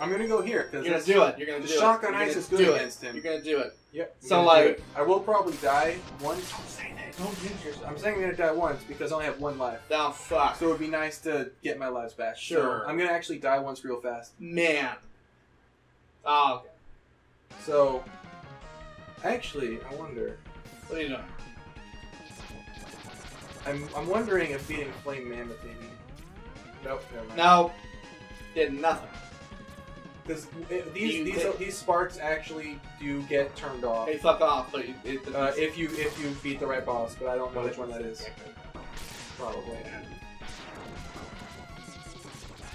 I'm gonna go here You're because gonna do it. You're gonna the do it. shotgun You're ice gonna is good do against it. him. You're gonna do it. Yep. I'm So, gonna do like- it. I will probably die once. Don't say that. Don't jinx yourself. I'm saying I'm gonna die once because I only have one life. Oh fuck. So it would be nice to get my lives back. So Sure. I'm gonna actually die once real fast. Man. Oh, okay. So actually, I wonder. What are you doing? I'm I'm wondering if beating Flame Mammoth maybe. Nope. Never mind. No. Did nothing. Because these You these did- these sparks actually do get turned off Hey, fuck off. But it, it, uh, if you if you beat the right boss, but I don't know which one that is. Probably.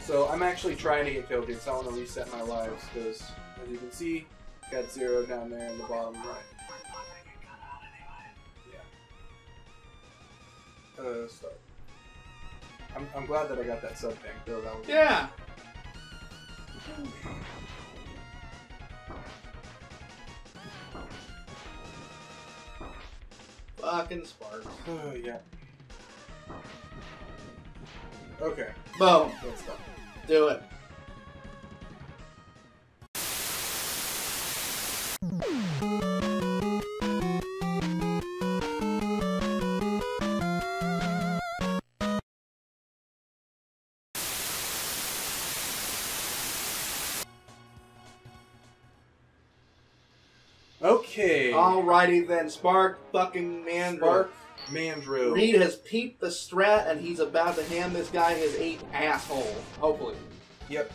So I'm actually trying to get killed here because I want to reset my lives. Because as you can see, got zero down there in the bottom right. Yeah. Uh, start. I'm, I'm glad that I got that sub tank though. That was Yeah. Fucking sparks. Oh yeah. Okay. Boom. Do it. Okay. Alrighty then, Spark fucking man. Spark Mandrill. Reed has peeped the strat and he's about to hand this guy his eight asshole. Hopefully. Yep.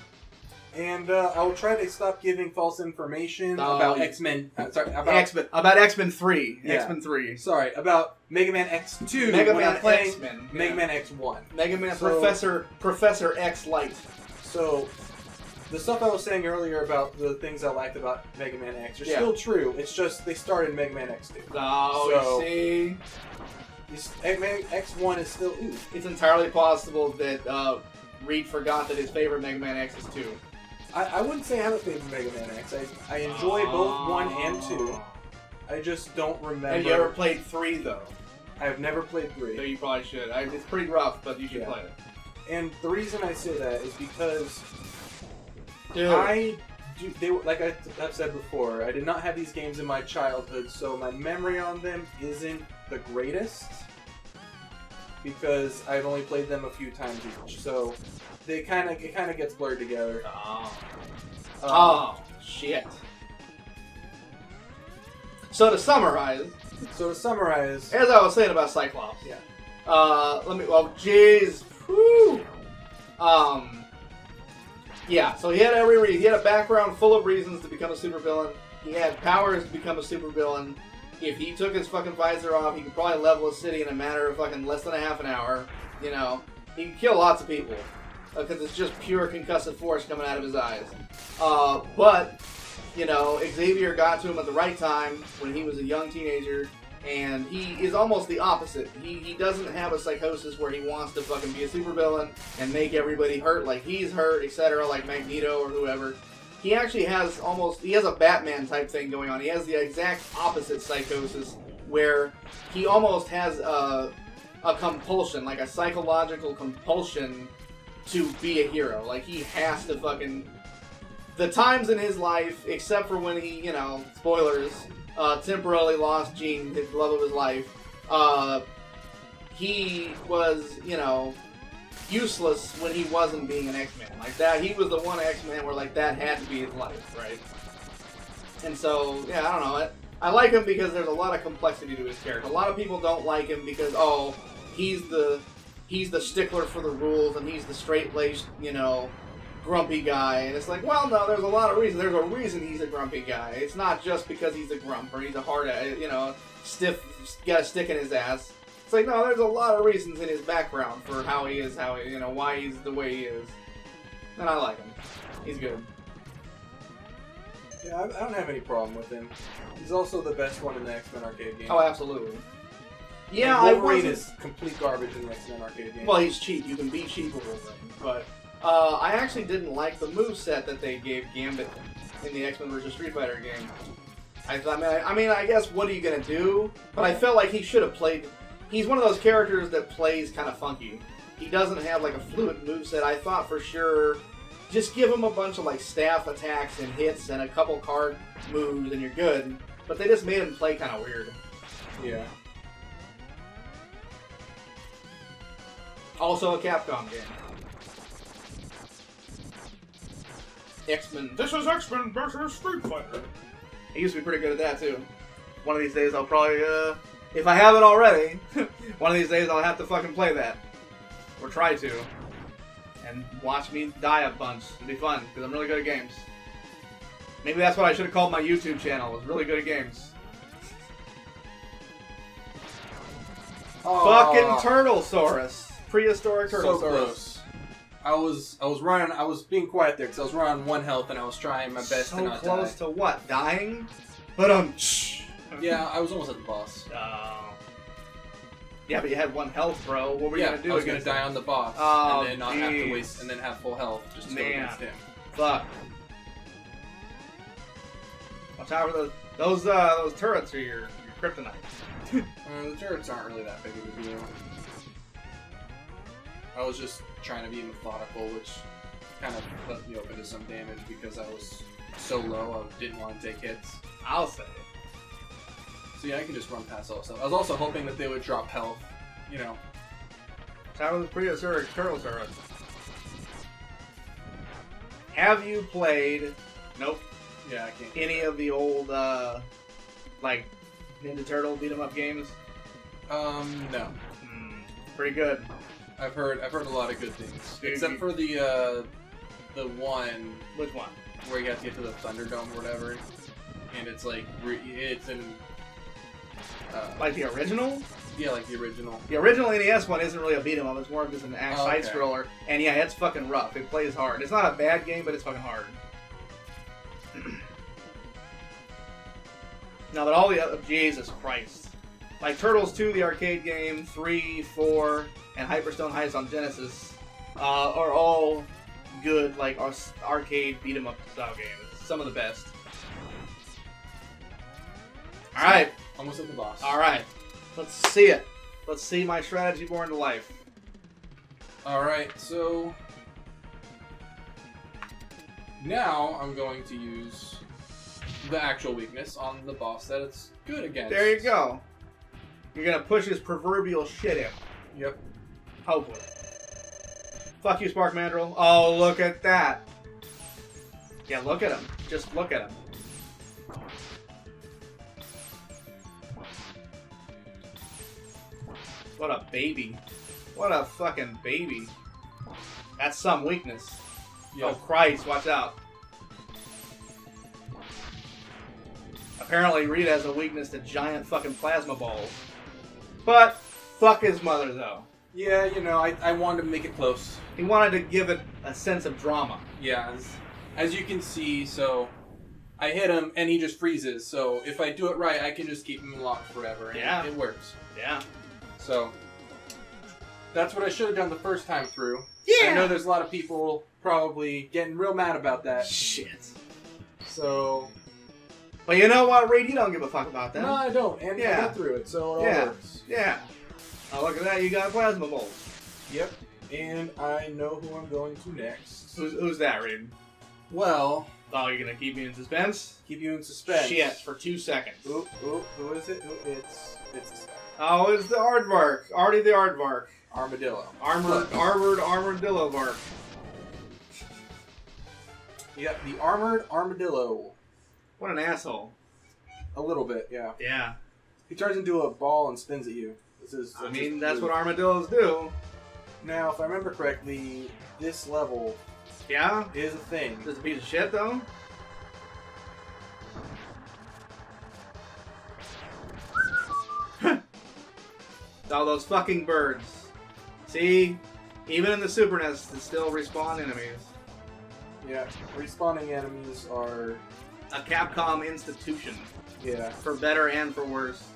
And uh, I will try to stop giving false information Oh, about X Men. Uh, sorry, about X Men about X Men three. Yeah. X Men three. sorry about Mega Man X Two. Mega Man I'm playing X Men. Mega Man X One. Mega Man So- Professor Professor X Light. So the stuff I was saying earlier about the things I liked about Mega Man X are Yeah. still true. It's just they started Mega Man X Two. Oh, So- you see, X One is still ooh. it's entirely possible that uh, Reed forgot that his favorite Mega Man X is two. I, I wouldn't say I have a favorite Mega Man X. I, I enjoy both one and two. I just don't remember. Have you ever played three though? I've never played So three. you probably should. I, it's pretty rough, but you should Yeah. play it. And the reason I say that is because Dude, I do. They were- like I, I've said before. I did not have these games in my childhood, so my memory on them isn't the greatest because I've only played them a few times each. So they kind of it kind of gets blurred together. oh, Um, oh shit. So to summarize, So to summarize, as I was saying about Cyclops, Yeah. Uh, let me. Well, jeez. Um, yeah. So he had every re- he had a background full of reasons to become a supervillain. He had powers to become a supervillain. If he took his fucking visor off, he could probably level a city in a matter of fucking less than a half an hour. You know, he can kill lots of people because it's just pure concussive force coming out of his eyes. Uh, but you know, Xavier got to him at the right time when he was a young teenager, and he is almost the opposite. He, he doesn't have a psychosis where he wants to fucking be a supervillain and make everybody hurt like he's hurt, etc., like Magneto or whoever. He actually has almost he has a Batman type thing going on. He has the exact opposite psychosis where he almost has a a compulsion, like a psychological compulsion to be a hero. Like he has to fucking the times in his life, except for when he, you know, spoilers, uh, temporarily lost Jean, his love of his life, uh, he was, you know, useless when he wasn't being an X-Man. Like that, he was the one X-Man where like that had to be his life, right? And so, yeah, I don't know. I, I like him because there's a lot of complexity to his character. A lot of people don't like him because oh, he's the he's the stickler for the rules and he's the straight-laced, you know, grumpy guy. And it's like, well, no, there's a lot of reasons. There's a reason he's a grumpy guy. It's not just because he's a grump or he's a hard, uh, you know, stiff, got a stick in his ass. It's like, no, there's a lot of reasons in his background for how he is, how he, you know, why he's the way he is. And I like him. He's good. yeah, I, I don't have any problem with him. He's also the best one in the X Men arcade game. Oh, absolutely. Yeah, I Wolverine wasn't. is complete garbage in the X Men arcade game. Well, he's cheap. You can be cheap with Wolverine. But uh, I actually didn't like the move set that they gave Gambit in the X Men vs Street Fighter game. I, I mean, I, I mean, I guess what are you gonna do? But I felt like he should have played. He's one of those characters that plays kind of funky. He doesn't have like a fluid move set. I thought for sure just give him a bunch of like staff attacks and hits and a couple card moves and you're good. But they just made him play kind of weird. Yeah. Also a Capcom game. X Men. This is X Men versus Street Fighter. He used to be pretty good at that too. One of these days I'll probably, uh, if I haven't already, one of these days I'll have to fucking play that. Or try to. And watch me die a bunch. It'd be fun, because I'm really good at games. Maybe that's what I should have called my YouTube channel, was really good at games. Fucking Turtlesaurus. Prehistoric So Turtlesaurus. close. I was I was running. I was being quiet there because I was running one health and I was trying my best so to not close die. to what? Dying? But um. shh. Yeah, I was almost at the boss. Oh. Yeah, but you had one health, bro. What were you yeah, gonna do I was gonna die him? on the boss Oh, and then not have to waste and then have full health just to go Man. against him. Fuck. Watch out for those. Those uh, those turrets are your, your kryptonite. Uh, the turrets aren't really that big of a deal. I was just trying to be methodical, which kind of left me open to some damage because I was so low. I didn't want to take hits. I'll say. So yeah, I can just run past all that stuff. I was also hoping that they would drop health. You know, Watch out for those prehistoric turtle turrets. Have you played? Nope. yeah, I can't. Any of the old uh, like Ninja Turtle beat 'em up games? Um, no. Hmm, pretty good. I've heard I've heard a lot of good things, Dude, except you- for the uh, the one Which one? where you have to get to the Thunderdome or whatever, and it's like re- it's in uh, Like the original? yeah, like the original. The original NES one isn't really a beat 'em up. It's more of just an act Oh, side okay. scroller. And yeah, it's fucking rough. It plays hard. It's not a bad game, but it's fucking hard. now, that all the other Jesus Christ, like Turtles 2, the arcade game, 3, 4, and Hyperstone Heist on Genesis, uh, are all good like ar- arcade beat 'em up style games. Some of the best. All right. Almost at the boss. All right, let's see it. Let's see my strategy born to life. All right. So now I'm going to use the actual weakness on the boss that it's good against. There you go. You're gonna push his proverbial shit in. Yep. Hopefully. Fuck you, Spark Mandrill. Oh, look at that. Yeah, look at him. Just look at him. What a baby. What a fucking baby. That's some weakness. Oh Christ, watch out. Apparently Rita has a weakness to giant fucking plasma balls. But fuck his mother though. Yeah. You know, I, I wanted to make it close. He wanted to give it a sense of drama. Yeah. As, as you can see, so I hit him and he just freezes. So if I do it right, I can just keep him locked forever. And Yeah. It, it works. Yeah. So that's what I should have done the first time through. Yeah. I know there's a lot of people probably getting real mad about that. Shit. So But you know what, Reed? You don't give a fuck about that. no, I don't. And Yeah. I got through it, so it all Yeah. works. Yeah. Oh, look at that. You got plasma balls. Yep. And I know who I'm going to next. Who's, who's that, Reed? Well, Oh, you're gonna keep me in suspense? keep you in suspense. Shit, for two seconds. Oop, oop, who is it? Oop, it's it's this guy. Oh, it's the Aardvark. Artie the Aardvark. Armadillo. Armored, armored armadillo vark. Yep, the armored armadillo. What an asshole. A little bit, yeah. Yeah. He turns into a ball and spins at you. I mean, that's what armadillos do. Now, if I remember correctly, this level Yeah? is a thing. Just a piece of shit, though? All those fucking birds. See? Even in the Super NES, it still respawn enemies. Yeah, respawning enemies are. A Capcom institution. Yeah. For better and for worse.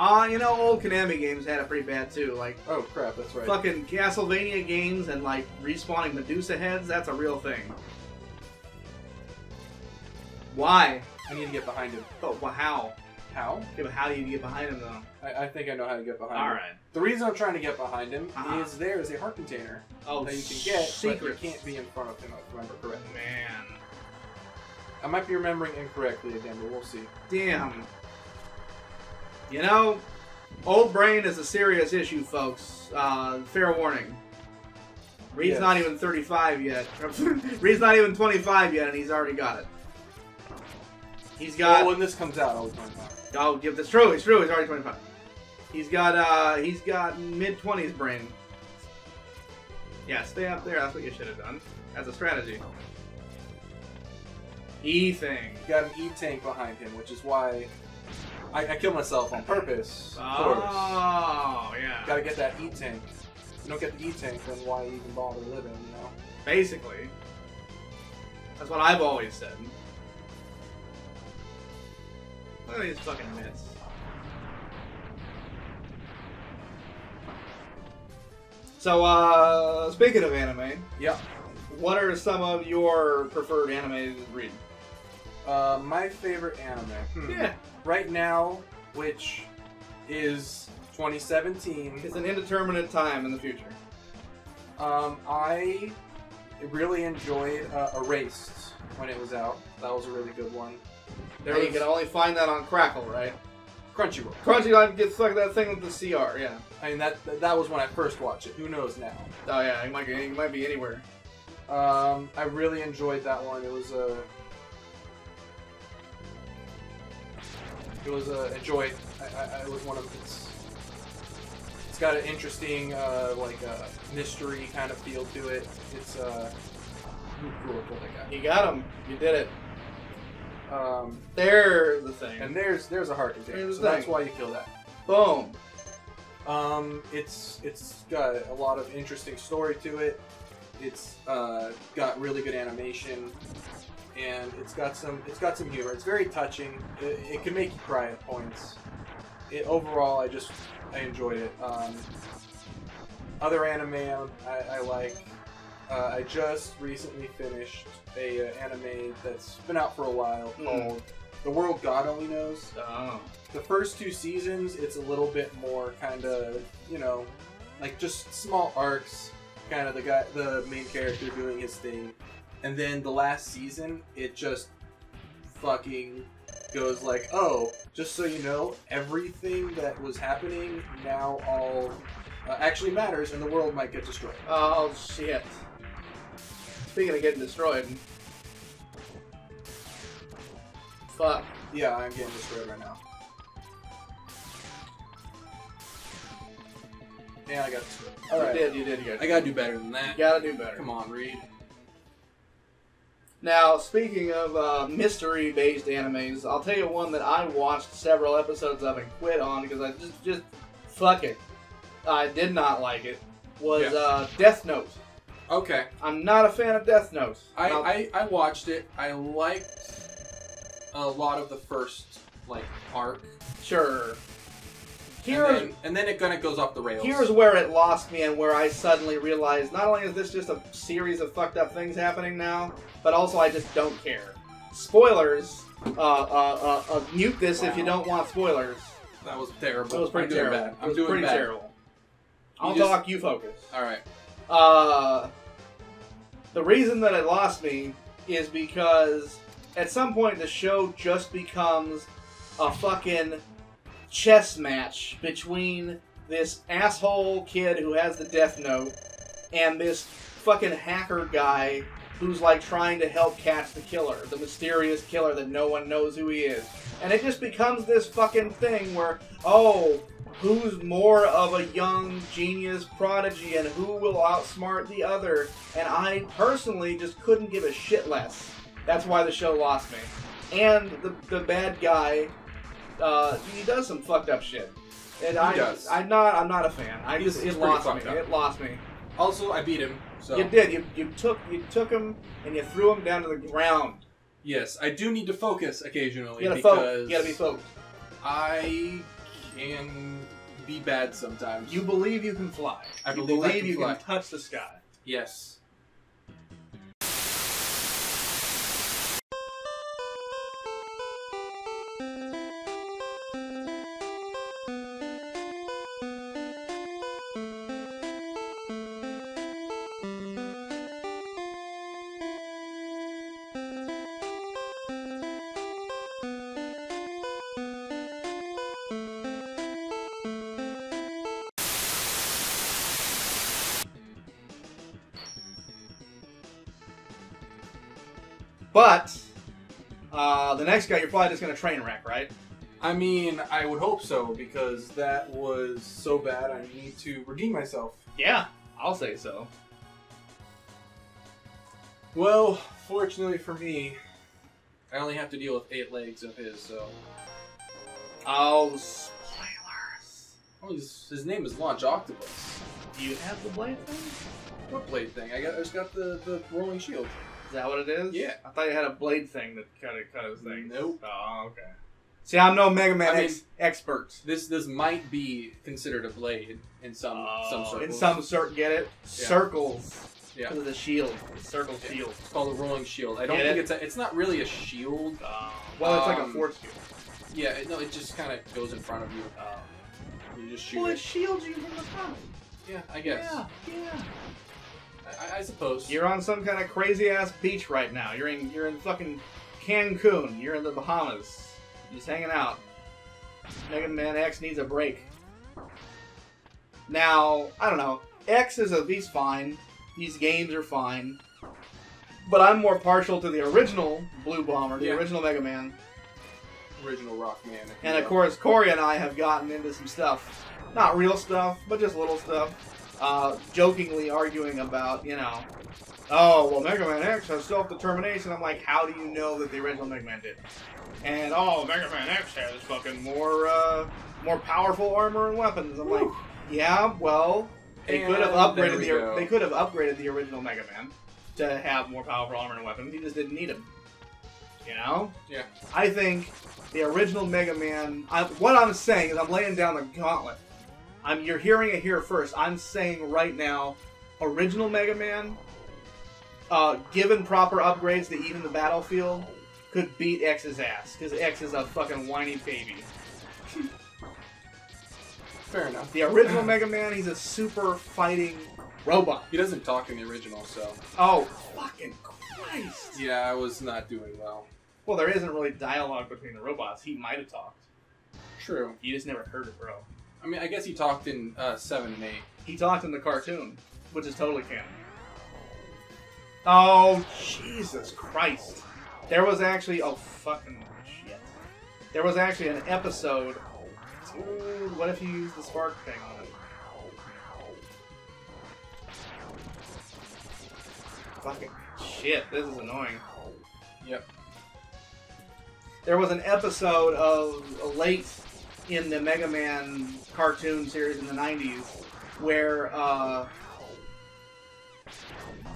Ah, you know, old Konami games had it pretty bad too. Like, Oh crap, that's right. fucking Castlevania games and, like, respawning Medusa heads, that's a real thing. Why? I need to get behind him. Oh, well, how? How? Okay, but how do you get behind him though? I, I think I know how to get behind All him. right. The reason I'm trying to get behind him Uh-huh. is there is a heart container Oh, that you can get, secret. but you can't be in front of him if I remember correctly. Man, I might be remembering incorrectly again, but we'll see. damn. You know, old brain is a serious issue, folks. Uh, fair warning. Reed's Yes. not even 35 yet. Reed's not even 25 yet, and he's already got it. He's got. well, when this comes out, I'll be talking about. it. Oh, give this true. He's true. He's already 25. He's got uh he's got mid 20s brain. Yeah, stay up there. That's what you should have done as a strategy. E thing. He's got an E tank behind him, which is why I, I killed myself on purpose. Of course. Oh, yeah. Gotta get that E tank. If you don't get the E tank, then why even bother living? You know. Basically. That's what I've always said. Look at these fucking mitts. So, uh, speaking of anime, Yeah. what are some of your preferred anime to read? Uh, my favorite anime. Hmm. Yeah, Right now, which is 2017. it's an indeterminate time in the future. Um, I really enjoyed uh, Erased when it was out. That was a really good one. There Now, you can only find that on Crackle, right? Crunchyroll. Crunchyroll gets like that thing with the CR, yeah. I mean that that was when I first watched it. Who knows now? Oh yeah, it might be, it might be anywhere. Um, I really enjoyed that one. It was a. It was a, a joy. I, I, I was one of it's. It's got an interesting, uh, like uh, mystery kind of feel to it. It's uh, cool, that You got him. You did it. Um, There's the thing. and there's there's a heart container, Here's so the that's why you kill that. Boom. Um, it's it's got a lot of interesting story to it. It's uh, got really good animation, and it's got some it's got some humor. It's very touching. It, it can make you cry at points. It, overall, I just I enjoyed it. Um, other anime I, I like. Uh, I just recently finished a uh, anime that's been out for a while Mm. called The World God Only Knows Oh. the first two seasons it's a little bit more kind of you know like just small arcs kind of the guy the main character doing his thing and then the last season it just fucking goes like oh just so you know everything that was happening now all uh, actually matters and the world might get destroyed Oh shit. Speaking of getting destroyed. Fuck. yeah i'm getting destroyed right now yeah i got destroyed all you right did, you did, you got i gotta do better than that You gotta do better. come on reed Now, speaking of uh, mystery-based animes, I'll tell you one that I watched several episodes of and quit on because I just, just, fuck it. I did not like it. Was Yeah. uh, Death Note. okay I'm not a fan of Death Note. I, Now- I, I watched it. I liked a lot of the first like arc. sure. And then, and then it kind of goes off the rails. Here's where it lost me and where I suddenly realized not only is this just a series of fucked up things happening now, but also I just don't care. Spoilers. Uh, uh, uh, uh, mute this if you don't want spoilers. that was terrible. It was pretty I'm doing terrible. bad. I'm doing pretty bad. terrible. I'll just- talk. You focus. All right. Uh, the reason that it lost me is because at some point the show just becomes a fucking chess match between this asshole kid who has the death note and this fucking hacker guy who's like trying to help catch the killer, the mysterious killer that no one knows who he is. And it just becomes this fucking thing where, oh, who's more of a young genius prodigy and who will outsmart the other. And I personally just couldn't give a shit less. That's why the show lost me. And the, the bad guy, uh, he does some fucked up shit. And I, does. I'm not. I'm not a fan. I He's- just it lost me. up. It lost me. Also, I beat him. So You did. You, you took you took him and you threw him down to the ground. yes, I do need to focus occasionally You gotta because focus. You gotta be focused. I can be bad sometimes. You believe you can fly. I you believe I can you fly. can touch the sky. yes. But uh, the next guy, you're probably just gonna train wreck, right? I mean, I would hope so because that was so bad. I need to redeem myself. Yeah, I'll say so. Well, fortunately for me, I only have to deal with eight legs of his. So, Oh, spoilers. oh, his, his name is Launch Octopus. Do you have the blade thing? What blade thing? I got. I just got the the rolling shield. Is that what it is? Yeah. I thought you had a blade thing that cut it, cut his thing. Nope. Oh, okay. See, I'm no Mega Man I mean- ex- expert. This this might be considered a blade in some some Oh, circles. in some cir- get it? Yeah. Circles. Yeah. Because of the shield. The circle Yeah. shield. It's called a rolling shield. I don't Get think it? it's a, it's not really a shield. Oh. Well, it's like a Um, force field. Yeah, it, no, it just kind of goes in front of you. You just shoot Well, it it. shields you from the front. Yeah, I guess. Yeah, yeah. I, I suppose. You're on some kind of crazy ass beach right now. You're in you're in fucking Cancun. You're in the Bahamas. Just hanging out. Mega Man X needs a break. Now, I don't know. X is a he's fine. These games are fine. But I'm more partial to the original Blue Bomber, the Yeah. original Mega Man. original Rockman. if you And of course, Corey and I have gotten into some stuff. Not real stuff, but just little stuff. Uh, jokingly arguing about, you know, oh, well, Mega Man X has self determination. I'm like, how do you know that the original Mega Man did? And, oh, Mega Man X has fucking more, uh, more powerful armor and weapons. I'm like, yeah, well, they could have upgraded the go. they could have upgraded the original Mega Man to have more powerful armor and weapons. He just didn't need them. You know? Yeah. I think the original Mega Man. I, what I'm saying is, I'm laying down the gauntlet. I'm. You're hearing it here first. I'm saying right now, original Mega Man, uh, given proper upgrades to even the battlefield, could beat X's ass because X is a fucking whiny baby. Fair enough. The original Mega Man, he's a super fighting robot. He doesn't talk in the original, so Oh, fucking Christ! yeah, I was not doing well. Well, there isn't really dialogue between the robots. He might have talked. True. You just never heard it, bro. I mean, I guess he talked in uh, seven and eight. He talked in the cartoon, which is totally canon. Oh, Jesus Christ. There was actually, oh, fucking shit. There was actually an episode. Dude, what if you use the spark thing on it? Fucking shit, this is annoying. Yep. There was an episode of late in the Mega Man cartoon series in the 90s where uh,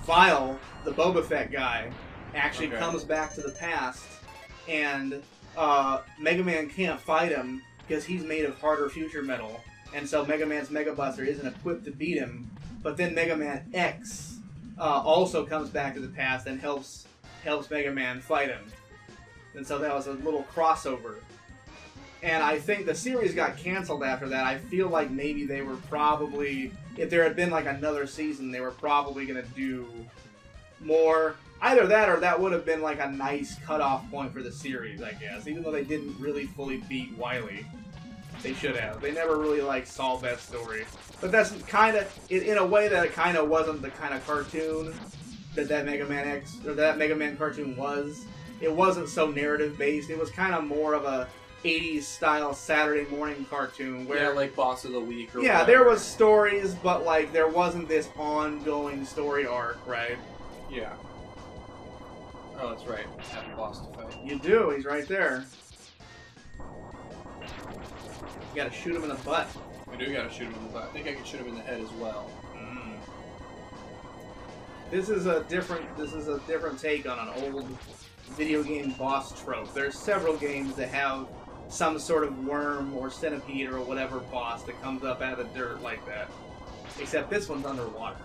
Vile, the Boba Fett guy, actually Okay. comes back to the past and uh, Mega Man can't fight him because he's made of harder future metal. And so Mega Man's Mega Buster isn't equipped to beat him. But then Mega Man X uh, also comes back to the past and helps helps Mega Man fight him. And so that was a little crossover. And I think the series got canceled after that. I feel like maybe they were probably, if there had been like another season, they were probably going to do more. Either that or that would have been like a nice cutoff point for the series, I guess. Even though they didn't really fully beat Wily. They should have. They never really like solved that story. But that's kind of, in, in a way that it kind of wasn't the kind of cartoon that that Mega Man X, or that Mega Man cartoon was. It wasn't so narrative based. It was kind of more of a 80s style Saturday morning cartoon where yeah, like boss of the week. Or yeah, whatever. there was stories, but like there wasn't this ongoing story arc, right? Yeah. Oh, that's right. Have a boss to fight. You do. He's right there. You gotta shoot him in the butt. I do gotta shoot him in the butt. I think I can shoot him in the head as well. Mm. This is a different. This is a different take on an old video game boss trope. There's several games that have some sort of worm or centipede or whatever boss that comes up out of the dirt like that. Except this one's underwater.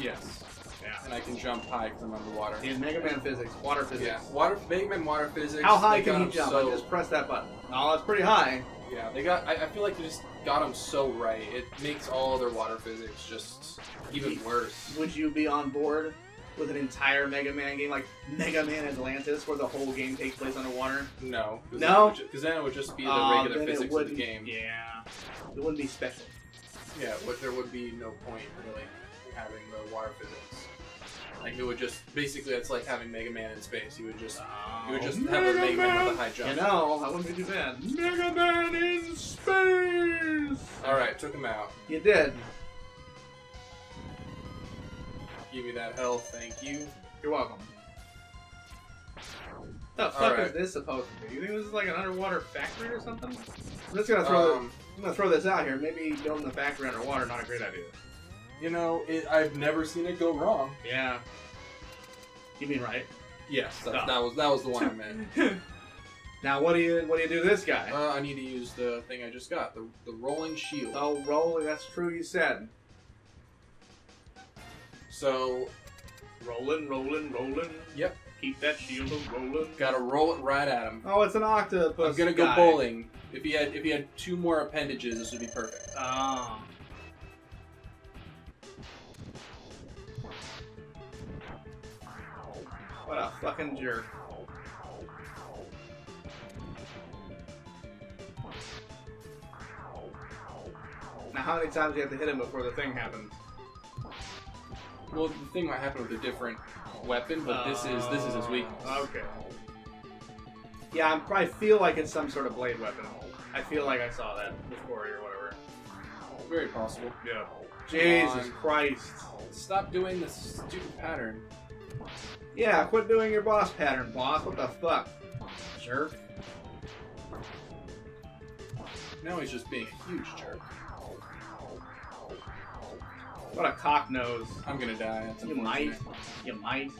Yes. Yeah. And I can jump high from underwater. In Mega Man physics, water physics. Yeah. Water. Mega Man water physics. How high can he jump? So, I just press that button. Oh, that's pretty high. Yeah, they got. I, I feel like they just got them so right. It makes all their water physics just even worse. Would you be on board with an entire Mega Man game like Mega Man Atlantis, where the whole game takes place underwater? No. Cause No? Because then, it would just be the Uh, regular then it physics of the wouldn't- game. Yeah, it wouldn't be special. Yeah. What, there would be no point really in having the water physics. Like it would just basically it's like having Mega Man in space. You would just you would just have a Mega Man with a high jump. You know, that wouldn't be too bad. Mega Man in space. All right, took him out. You did. Give me that health, thank you. You're welcome. What the fuck Alright. is this supposed to be? You think this is like an underwater factory or something? I'm just gonna throw. Um, I'm gonna throw this out here. Maybe building the factory underwater not a great idea. you know, it, I've never seen it go wrong. Yeah. You mean right? Yes, that, Oh. that was that was the one I meant. now what do you what do you do to this guy? Uh, I need to use the thing I just got, the the rolling shield. oh, rolling. That's true. You said So rolling, rolling, rolling. Yep. Keep that shield a rolling. gotta roll it right at him. Oh, it's an octopus. I'm gonna go guy. bowling. If he had if he had two more appendages, this would be perfect. Oh. What a fucking jerk. Now, how many times do you have to hit him before the thing happens? Well, the thing might happen with a different weapon, but this is this is his oh, weakness. Okay. Yeah, I'm- I feel like it's some sort of blade weapon. I feel like I saw that before or whatever. Very possible. Yeah. Jesus on. Christ. Stop doing this stupid pattern. Yeah, quit doing your boss pattern, boss. What the fuck? Jerk. Now he's just being a huge jerk. What a cock nose. I'm gonna die. That's You might. You might.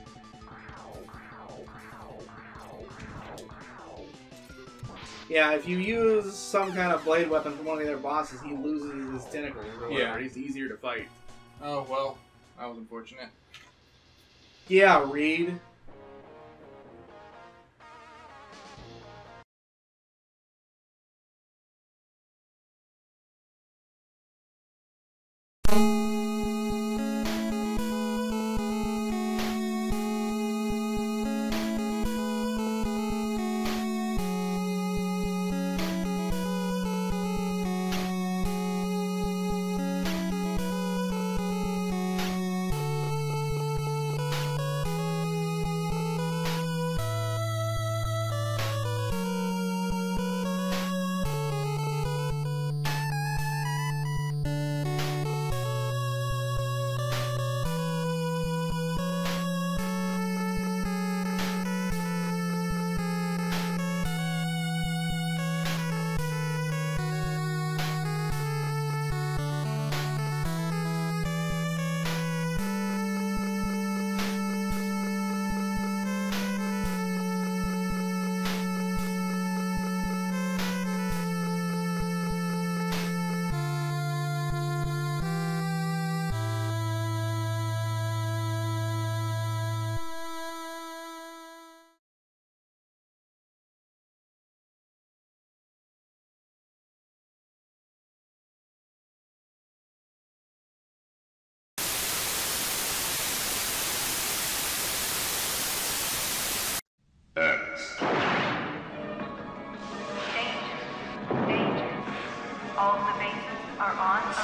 Yeah, if you use some kind of blade weapon from one of their bosses, he loses his tentacles or whatever. Yeah. He's easier to fight. Oh well, that was unfortunate. Yeah, Reed.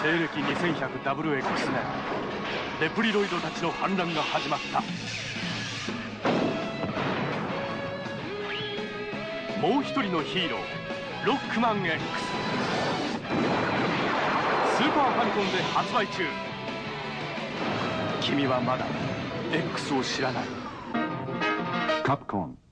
西暦 2100WX 年。レプリロイドたちの反乱が始まった。もう一人のヒーローロックマン X ス。ーパーファミコンで発売中。君はまだ X を知らない。カプコン。